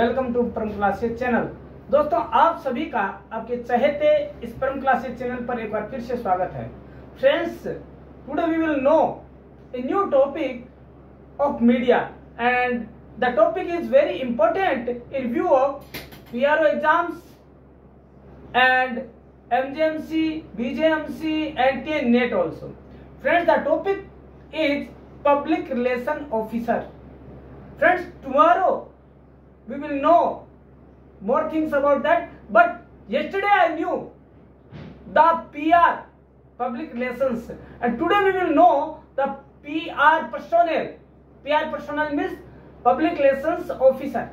Welcome to Param classes channel दोस्तों आप सभी का आपके चहेते इस परम क्लासेस चैनल पर एक बार फिर से स्वागत है friends today we will know a new topic of media and the topic is very important in view of PRO exams and MJMC BJMC and K NET also friends the topic is public relation officer friends tomorrow we will know more things about that. But yesterday I knew the PR, public relations. And today we will know the PR personnel. PR personnel means public relations officer.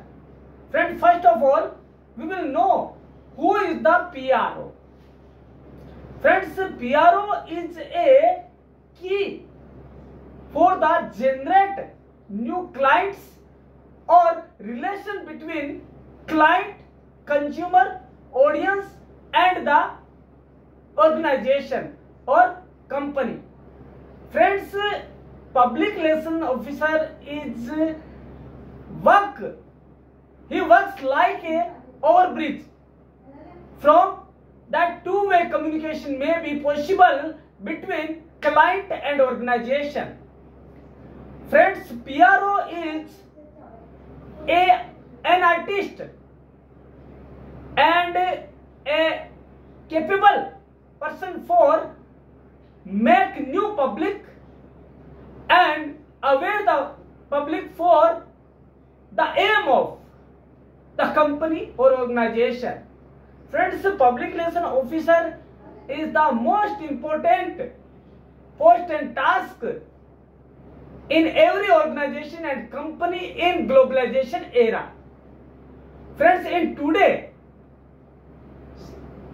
Friend, first of all, we will know who is the PRO. Friends, PRO is a key for the generate new clients or relation between client, consumer, audience and the organization or company. Friends, public relation officer is work. He works like a overbridge. From that two-way communication may be possible between client and organization. Friends, PRO is a an artist and a capable person for make new public and aware the public for the aim of the company or organization friends public relation officer is the most important post and task in every organization and company in globalization era. Friends, in today,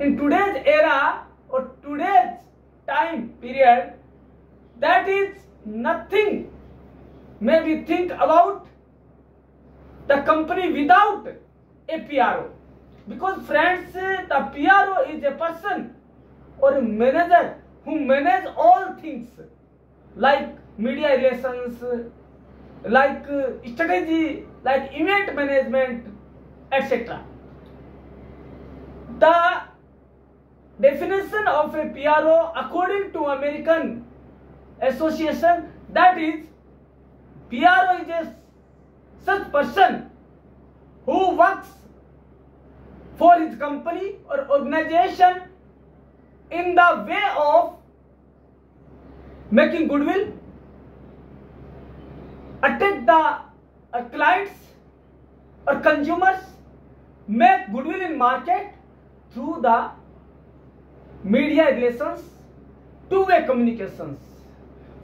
in today's era or today's time period, that is nothing may we think about the company without a PRO. Because friends, the PRO is a person or a manager who manages all things like media relations, like strategy, like event management, etc. The definition of a PRO according to American Association, that is, PRO is a such person who works for his company or organization in the way of making goodwill, attack the clients और consumers make goodwill in market through the media relation two way communication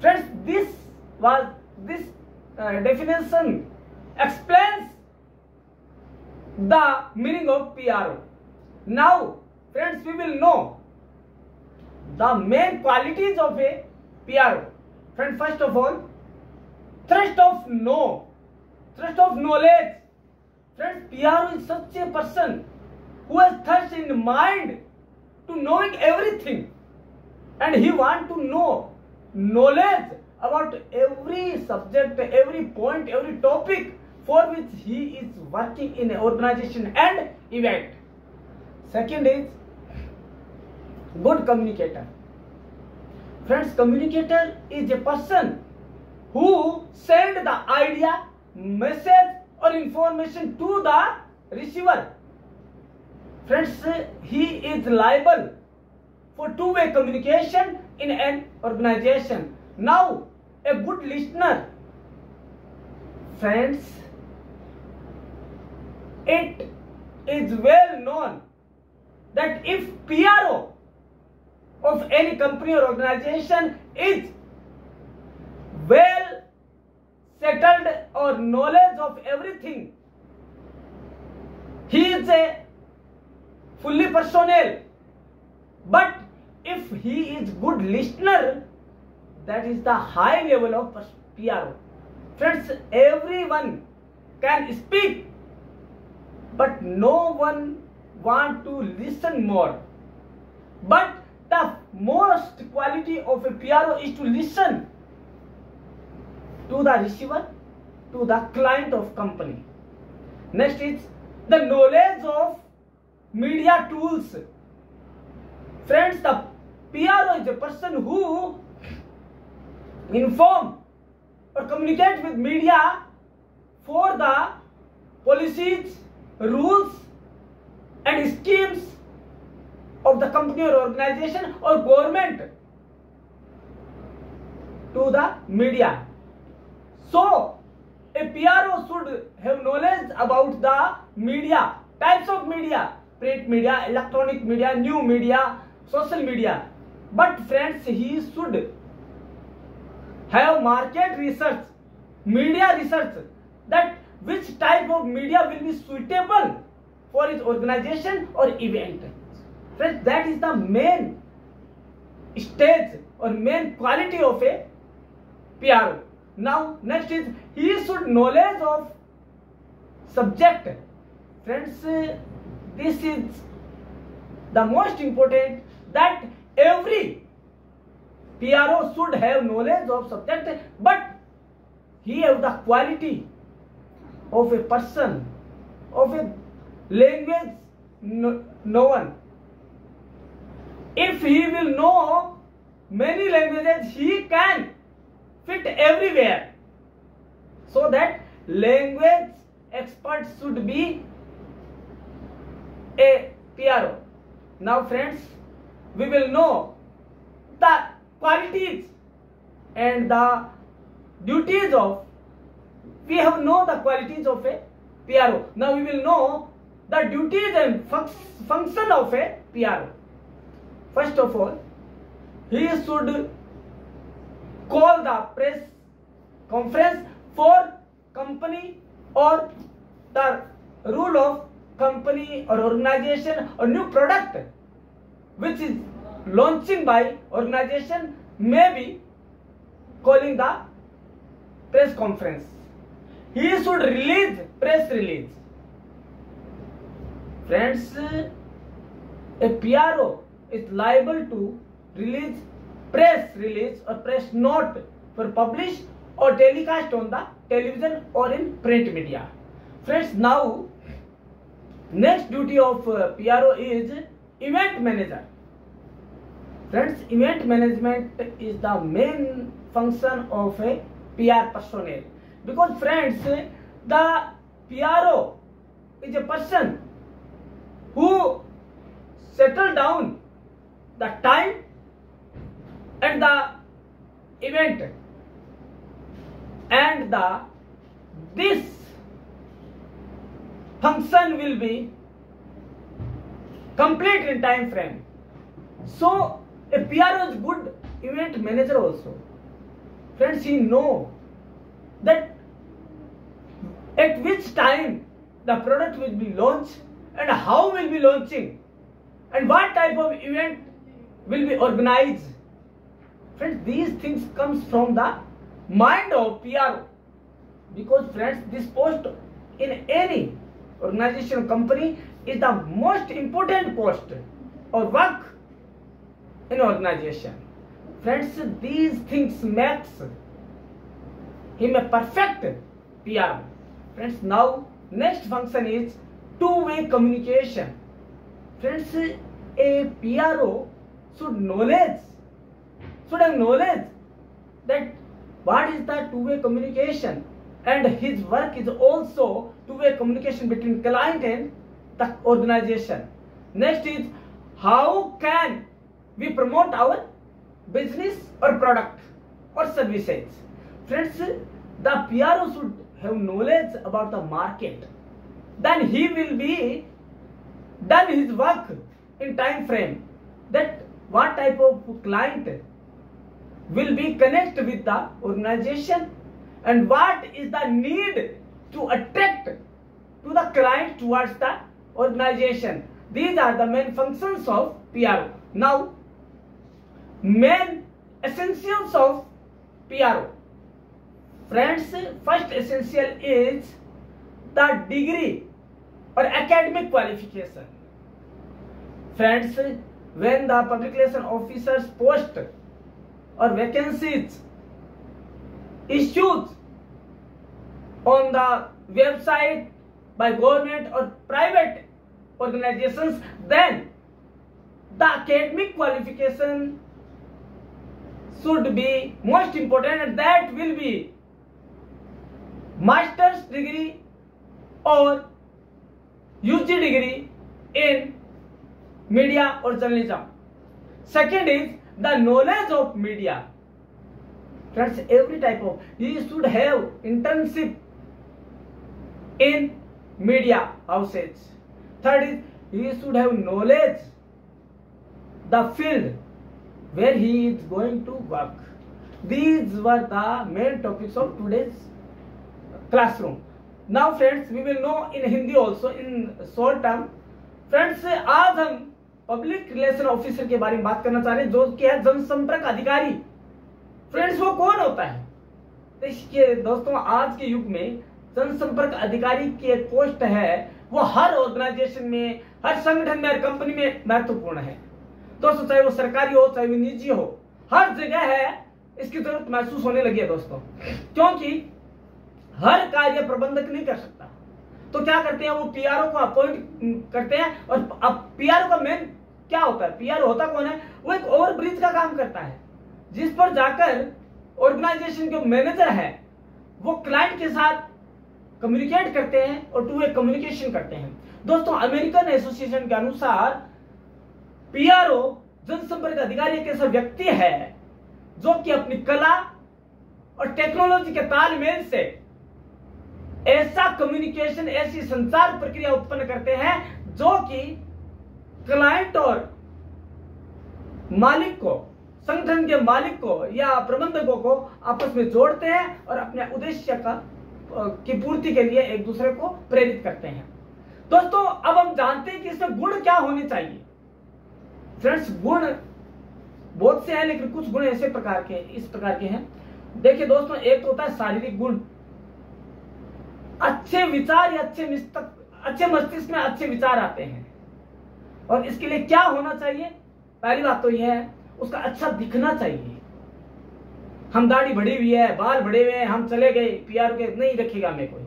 friends this was this definition explains the meaning of P R O now friends we will know the main qualities of a P R O friend first of all thirst of know, thirst of knowledge. Friends, Piyaro is such a person who has thirst in the mind to knowing everything. And he want to know knowledge about every subject, every point, every topic for which he is working in organization and event. Second is good communicator. Friends, communicator is a person who send the idea, message or information to the receiver. Friends, he is liable for two-way communication in an organization. Now, a good listener, friends, it is well known that if PRO of any company or organization is well knowledge of everything. He is a fully personal. But if he is good listener, that is the high level of PRO. Friends, everyone can speak, but no one want to listen more. But the most quality of a PRO is to listen to the receiver to the client of company. Next is the knowledge of media tools. Friends, the PRO is a person who inform or communicate with media for the policies, rules and schemes of the company or organization or government to the media. So, A PRO should have knowledge about the media, types of media, print media, electronic media, new media, social media. But friends, he should have market research, media research, that which type of media will be suitable for his organization or event. Friends, that is the main stage or main quality of a PRO now next is he should knowledge of subject friends this is the most important that every PRO should have knowledge of subject but he have the quality of a person of a language no, no one if he will know many languages he can fit everywhere so that language expert should be a PRO. Now friends, we will know the qualities and the duties of, we have know the qualities of a PRO. Now we will know the duties and fun function of a PRO. First of all, he should call the press conference for company or the rule of company or organization or new product which is launching by organization may be calling the press conference he should release press release friends a pro is liable to release press release और press note for publish और telecast on the television और in print media friends now next duty of PRO is event manager friends event management is the main function of a P R personnel because friends the O is a person who settle down the time the event and the this function will be complete in time frame so a PR is good event manager also friends he know that at which time the product will be launched and how will be launching and what type of event will be organized Friends, these things comes from the mind of PRO. Because friends, this post in any organization company is the most important post or work in organization. Friends, these things makes him a perfect PR. Friends, now next function is two-way communication. Friends, a PRO should knowledge should have knowledge that what is the two-way communication and his work is also two-way communication between client and the organization. Next is how can we promote our business or product or services. Friends, the PRO should have knowledge about the market. Then he will be done his work in time frame that what type of client will be connect with the organization and what is the need to attract to the client towards the organization. These are the main functions of PRO. Now, main essentials of PRO. Friends, first essential is the degree or academic qualification. Friends, when the publication officers post or vacancies issued on the website by government or private organizations, then the academic qualification should be most important and that will be master's degree or UG degree in media or journalism. Second is the knowledge of media. Friends, every type of you should have internship in media houses. Third is he should have knowledge the field where he is going to work. These were the main topics of today's classroom. Now friends, we will know in Hindi also in short term. Friends, आज हम public relation officer के बारे में बात करना चाह रहे हैं जो क्या है जनसंपर्क अधिकारी फ्रेंड्स वो कौन होता है तो इसके दोस्तों आज के युग में जनसंपर्क अधिकारी के पोस्ट है वो हर ऑर्गेनाइजेशन में हर संगठन में हर कंपनी में महत्वपूर्ण है दोस्तों चाहे वो सरकारी हो चाहे वो निजी हो हर जगह है इसकी जरूरत महसूस होने लगी है दोस्तों क्योंकि हर कार्य प्रबंधक नहीं कर सकता तो क्या करते हैं वो पीआरओ को अपॉइंट करते हैं और अब पीआरओ का मेन क्या होता है पीआर होता कौन है वो एक ओवर ब्रिज का काम करता है जिस पर जाकर ऑर्गेनाइजेशन के मैनेजर है वो क्लाइंट के साथ कम्युनिकेट करते हैं और टू वे कम्युनिकेशन करते हैं दोस्तों अमेरिकन एसोसिएशन के अनुसार पीआरओ जनसंपर्क अधिकारी एक ऐसा व्यक्ति है जो कि अपनी कला और टेक्नोलॉजी के तालमेल से ऐसा कम्युनिकेशन ऐसी संचार प्रक्रिया उत्पन्न करते हैं जो कि क्लाइंट और मालिक को संगठन के मालिक को या प्रबंधकों को आपस में जोड़ते हैं और अपने उद्देश्य का की पूर्ति के लिए एक दूसरे को प्रेरित करते हैं दोस्तों अब हम जानते हैं कि इसमें गुण क्या होने चाहिए फ्रेंड्स गुण बहुत से हैं लेकिन कुछ गुण ऐसे प्रकार के इस प्रकार के हैं देखिए दोस्तों एक तो होता है शारीरिक गुण अच्छे विचार या अच्छे मस्तिष्क अच्छे मस्तिष्क में अच्छे विचार आते हैं और इसके लिए क्या होना चाहिए पहली बात तो यह है उसका अच्छा दिखना चाहिए हम दाढ़ी बड़ी हुई है बाल बड़े हुए हैं हम चले गए पीआर के नहीं रखेगा हमें कोई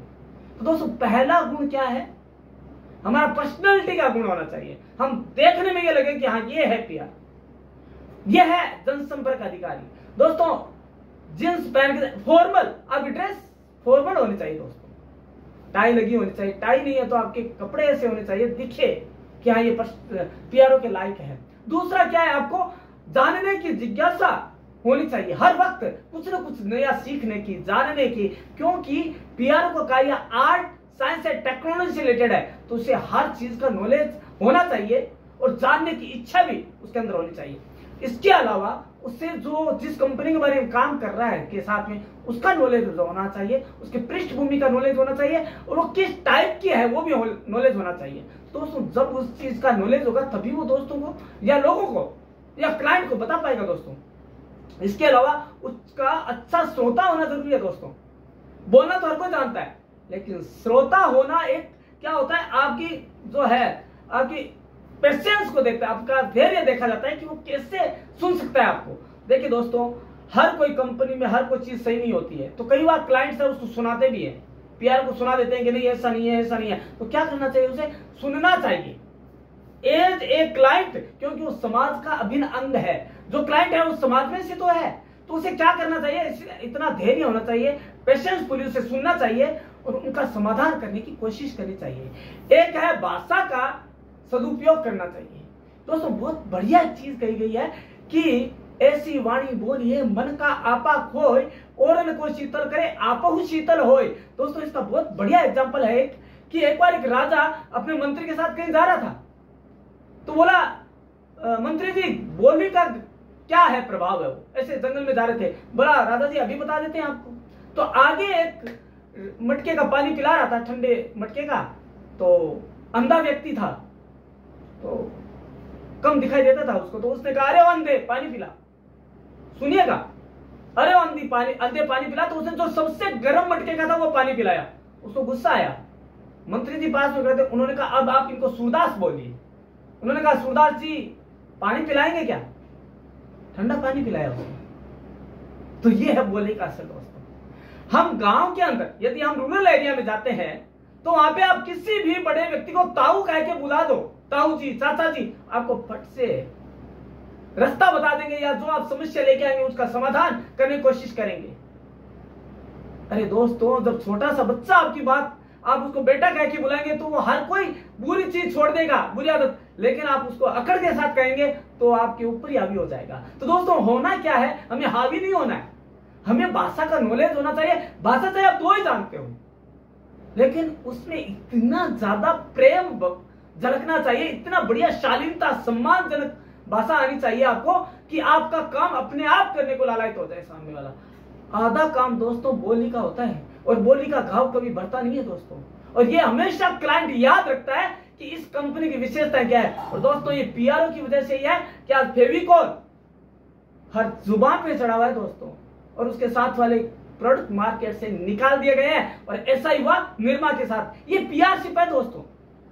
तो दोस्तों पहला गुण क्या है हमारा पर्सनैलिटी का गुण होना चाहिए हम देखने में ये लगे कि हाँ ये है पीआर ये है जनसंपर्क अधिकारी दोस्तों जींस पहन के फॉर्मल आपकी ड्रेस फॉर्मल होनी चाहिए दोस्तों टाई लगी होनी चाहिए टाई नहीं है तो आपके कपड़े ऐसे होने चाहिए दिखे कि हाँ ये पीआरओ के लायक है दूसरा क्या है आपको जानने की जिज्ञासा होनी चाहिए हर वक्त कुछ ना कुछ नया सीखने की जानने की क्योंकि पीआरओ का कार्य आर्ट साइंस एंड टेक्नोलॉजी से रिलेटेड है तो उसे हर चीज का नॉलेज होना चाहिए और जानने की इच्छा भी उसके अंदर होनी चाहिए इसके अलावा उससे जो जिस कंपनी के बारे में काम कर रहा है के साथ में उसका नॉलेज होना चाहिए उसके पृष्ठभूमि का नॉलेज होना चाहिए और वो किस टाइप की है वो भी नॉलेज होना चाहिए दोस्तों जब उस चीज का नॉलेज होगा तभी वो दोस्तों को या लोगों को या क्लाइंट को बता पाएगा दोस्तों इसके अलावा उसका अच्छा श्रोता होना जरूरी है दोस्तों बोलना तो हर कोई जानता है लेकिन श्रोता होना एक क्या होता है आपकी जो है आपकी पेशेंस को देखते हैं आपका धैर्य देखा जाता है कि वो कैसे सुन सकता है आपको देखिए दोस्तों हर कोई कंपनी में हर कोई चीज सही नहीं होती है तो कई बार क्लाइंट है उसको सुनाते भी है पीआर को सुना देते हैं कि नहीं ऐसा नहीं है ऐसा नहीं है तो क्या करना चाहिए उसे सुनना चाहिए एज ए क्लाइंट क्योंकि वो समाज का अभिन्न अंग है जो क्लाइंट है वो समाज में से तो है तो उसे क्या करना चाहिए इतना धैर्य होना चाहिए पेशेंस पुलिस से सुनना चाहिए और उनका समाधान करने की कोशिश करनी चाहिए एक है भाषा का सदुपयोग करना चाहिए दोस्तों बहुत बढ़िया चीज कही गई है कि ऐसी वाणी बोलिए मन का आपा खोय और को शीतल करे आपहु शीतल होय दोस्तों इसका बहुत बढ़िया एग्जाम्पल है कि एक बार एक राजा अपने मंत्री के साथ कहीं जा रहा था तो बोला आ, मंत्री जी बोलने का क्या है प्रभाव है वो ऐसे जंगल में जा रहे थे बोला राजा जी अभी बता देते हैं आपको तो आगे एक मटके का पानी पिला रहा था ठंडे मटके का तो अंधा व्यक्ति था तो कम दिखाई देता था उसको तो उसने कहा अरे अंधे पानी पिला सुनिएगा अरे अंधी पानी अंधे पानी पिला तो उसने जो सबसे गर्म मटके का था वो पानी पिलाया उसको गुस्सा आया मंत्री जी पास में थे उन्होंने कहा अब आप इनको सूरदास बोलिए उन्होंने कहा सूरदास जी पानी पिलाएंगे क्या ठंडा पानी पिलाया उसने तो ये है बोले का असर दोस्तों हम गांव के अंदर यदि हम रूरल एरिया में जाते हैं तो वहां पे आप किसी भी बड़े व्यक्ति को ताऊ कह के बुला दो ताऊ जी चाचा जी आपको फट से रास्ता बता देंगे या जो आप समस्या लेके आएंगे उसका समाधान करने की कोशिश करेंगे अरे दोस्तों जब छोटा सा बच्चा आपकी बात आप उसको बेटा कह के बुलाएंगे तो वो हर कोई बुरी चीज छोड़ देगा बुरी आदत लेकिन आप उसको अकड़ के साथ कहेंगे तो आपके ऊपर ही हावी हो जाएगा तो दोस्तों होना क्या है हमें हावी नहीं होना है हमें भाषा का नॉलेज होना चाहिए भाषा चाहिए आप दो ही जानते हो लेकिन उसमें इतना ज्यादा प्रेम झलकना चाहिए इतना बढ़िया शालीनता सम्मानजनक भाषा आनी चाहिए आपको कि आपका काम अपने आप करने को लालायित हो जाए सामने वाला आधा काम दोस्तों बोली का होता है और बोली का घाव कभी बढ़ता नहीं है दोस्तों और ये हमेशा क्लाइंट याद रखता है कि इस कंपनी की विशेषता क्या है और दोस्तों ये पीआरओ की वजह से ही है कि आज फेविकोल हर जुबान पे चढ़ा हुआ है दोस्तों और उसके साथ वाले प्रोडक्ट मार्केट से निकाल दिए गए हैं और ऐसा ही हुआ निर्मा के साथ ये पीआरशिप है दोस्तों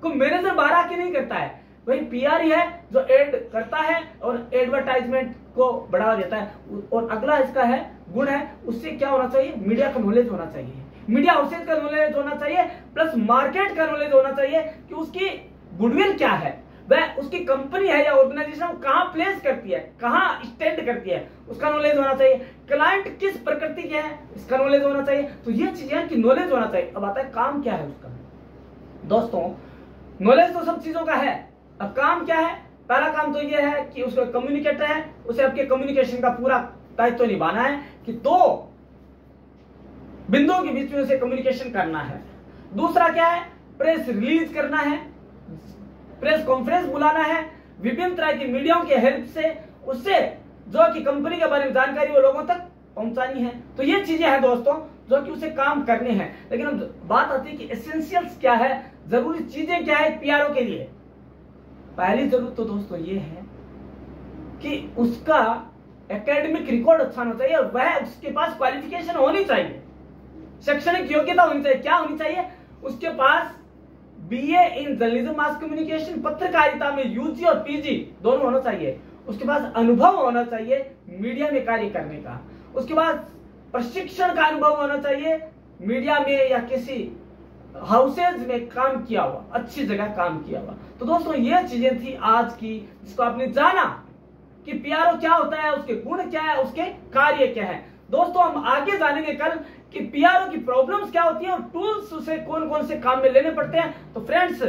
को मेरे से बाहर आके नहीं करता है वही पीआर ही e है जो एड करता है और एडवर्टाइजमेंट को बढ़ावा देता है और अगला इसका है गुण है उससे क्या होना चाहिए मीडिया का नॉलेज होना चाहिए मीडिया हाउसेज का नॉलेज होना चाहिए प्लस मार्केट का नॉलेज होना चाहिए कि उसकी गुडविल क्या है वह उसकी कंपनी है या ऑर्गेनाइजेशन कहां प्लेस करती है कहां स्टैंड करती है उसका नॉलेज होना चाहिए क्लाइंट किस प्रकृति के है इसका नॉलेज होना चाहिए तो ये चीजें कि नॉलेज होना चाहिए अब आता है काम क्या है उसका दोस्तों नॉलेज तो सब चीजों का है अब काम क्या है पहला काम तो यह है कि उसका कम्युनिकेटर है उसे आपके कम्युनिकेशन का पूरा दायित्व तो निभाना है कि दो बिंदुओं के बीच में उसे कम्युनिकेशन करना है दूसरा क्या है प्रेस रिलीज करना है प्रेस कॉन्फ्रेंस बुलाना है विभिन्न तरह की मीडियाओं के हेल्प से उससे जो कि कंपनी के बारे में जानकारी वो लोगों तक पहुंचानी है तो ये चीजें हैं दोस्तों जो कि उसे काम करने हैं लेकिन अब बात आती है कि एसेंशियल्स क्या है जरूरी चीजें क्या है पीआरओ के लिए पहली जरूरत तो दोस्तों ये है कि उसका एकेडमिक रिकॉर्ड अच्छा होना चाहिए और वह उसके पास क्वालिफिकेशन होनी चाहिए शैक्षणिक योग्यता होनी चाहिए क्या होनी चाहिए उसके पास BA in journalism mass communication पत्रकारिता में यूजी और पीजी दोनों होना चाहिए उसके पास अनुभव होना चाहिए मीडिया में कार्य करने का उसके बाद प्रशिक्षण का अनुभव होना चाहिए मीडिया में या किसी हाउसेज में काम किया हुआ अच्छी जगह काम किया हुआ तो दोस्तों ये चीजें थी आज की जिसको आपने जाना कि पीआरओ क्या होता है उसके गुण क्या है उसके कार्य क्या है दोस्तों हम आगे जानेंगे कल कि पीआरओ की प्रॉब्लम्स क्या होती है और टूल्स उसे कौन कौन से काम में लेने पड़ते हैं तो फ्रेंड्स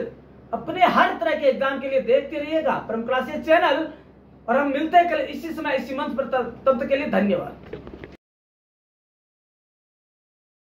अपने हर तरह के एग्जाम के लिए देखते रहिएगा परम क्लासेस चैनल और हम मिलते हैं कल इसी समय इसी मंच पर तब तक के लिए धन्यवाद